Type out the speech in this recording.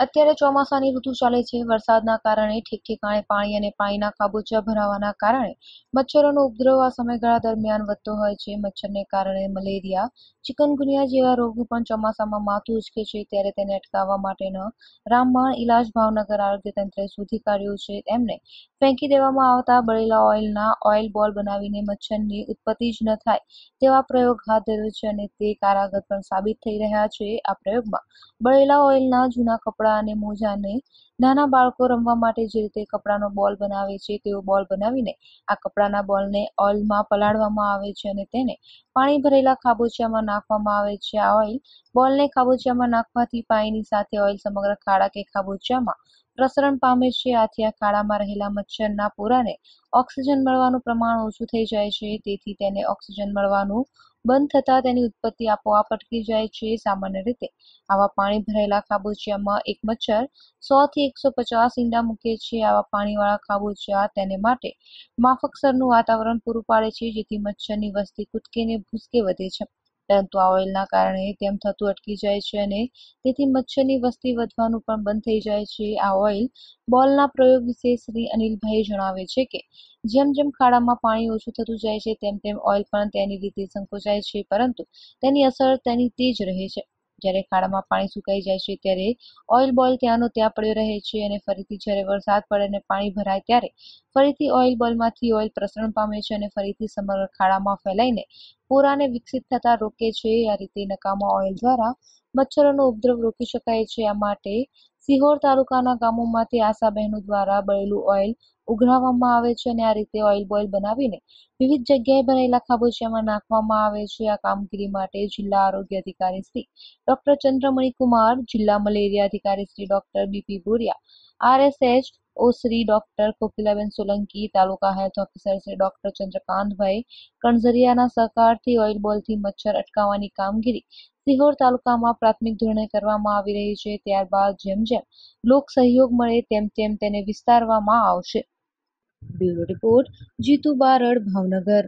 અત્યારે ચોમાસાની ઋતુ ચાલે છે. વરસાદના કારણે ઠેક પાણી અને પાણીના ખાબોચિયા ભરાવાના કારણે મચ્છરોનો ઉપદ્રવ આ સમયગાળા દરમિયાન વધતો હોય છે. મચ્છરને કારણે મલેરિયા, ચિકનગુનિયા જેવા રોગો પણ ચોમાસામાં માથું ઉચકે છે. ત્યારે તેને અટકાવવા માટેનો રામબાણ ઇલાજ ભાવનગર આરોગ્ય તંત્રે શોધી કાઢ્યો છે. એમને ફેંકી દેવામાં આવતા બળેલા ઓઇલના ઓઇલ બોલ બનાવીને મચ્છરની ઉત્પત્તિ જ ન થાય તેવા પ્રયોગ હાથ ધર્યો છે અને તે કારાગર પણ સાબિત થઈ રહ્યા છે. આ પ્રયોગમાં બળેલા ઓઇલના જૂના કપડાં અને મોજાને નાના બાળકો રમવા માટે જે રીતે કપડાનો બોલ બનાવે છે તેવો બોલ બનાવીને આ કપડાના બોલને ઓઇલમાં પલાળવામાં આવે છે અને તેને પાણી ભરેલા ખાબોચિયામાં નાખવામાં આવે છે. આ ઓઇલ બોલને ખાબોચિયામાં નાખવાથી પાણીની સાથે ઓઇલ સમગ્ર ખાડા કે ખાબોચિયામાં પ્રસરણ પામે છે. આથી આ ખાડામાં રહેલા મચ્છરના પોરાને ઓક્સિજન મળવાનું પ્રમાણ ઓછું થઈ જાય છે. તેથી તેને ઓક્સિજન મળવાનું બંધ થતાં તેની ઉત્પત્તિ આપોઆપ અટકી જાય છે સામાન્ય રીતે. આવા પાણી ભરાયેલા ખાબોચિયામાં એક મચ્છર સો થી એકસો પચાસ ઈંડા મૂકે છે. આવા પાણીવાળા ખાબોચિયા તેને માટે માફકસરનું વાતાવરણ પૂરું પાડે છે, જેથી મચ્છરની વસ્તી કૂદકીને ભૂસકે વધે છે. પરંતુ આ ઓઇલના કારણે તેમ થતું અટકી જાય છે અને તેથી મચ્છરની વસ્તી વધવાનું પણ બંધ થઈ જાય છે. આ ઓઇલ બોલના પ્રયોગ વિશે શ્રી અનિલભાઈ જણાવે છે કે, જેમ જેમ ખાડામાં પાણી ઓછું થતું જાય છે, તેમ તેમ ઓઇલ પણ તેની રીતે સંકોચાય છે, પરંતુ તેની અસર તેની તે જ રહે છે. જ્યારે ખાડામાં પાણી સુકાઈ જાય છે ત્યારે ઓઇલ બોલ ત્યાંનો ત્યાં પડ્યો રહે છે અને ફરીથી જ્યારે વરસાદ પડે અને પાણી ભરાય ત્યારે ફરીથી ઓઇલ બોલમાંથી ઓઇલ પ્રસરણ પામે છે અને ફરીથી સમગ્ર ખાડામાં ફેલાઈને પોરાને વિકસિત થતા રોકે છે. આ રીતે નકામા ઓઇલ દ્વારા મચ્છરોનો ઉપદ્રવ રોકી શકાય છે. આ માટે સિહોર તાલુકાના ગામોમાંથી આશા બહેનો દ્વારા બળેલું ઓઇલ ઉઘરાવવામાં આવે છે અને આ રીતે ઓઇલ બોઇલ બનાવીને વિવિધ જગ્યાએ ભરેલા ખાબોચિયામાં નાખવામાં આવે છે. આ કામગીરી માટે જિલ્લા આરોગ્ય અધિકારી શ્રી ડોક્ટર ચંદ્રમણી કુમાર જિલ્લા મલેરિયા અધિકારી Shri doctor BP Boriya RSH O Shri doctor Kokilaben Solanki taluka health officer Shri doctor Chandrakantbhai કણઝરિયાના સહકારથી ઓઇલ બોલથી મચ્છર અટકાવવાની કામગીરી સિહોર તાલુકામાં પ્રાથમિક ધોરણે કરવામાં આવી રહી છે. ત્યારબાદ જેમ જેમ લોક સહયોગ મળે તેમ તેમ તેને વિસ્તારવામાં આવશે. Bureau report Jitu Barad, Bhavnagar.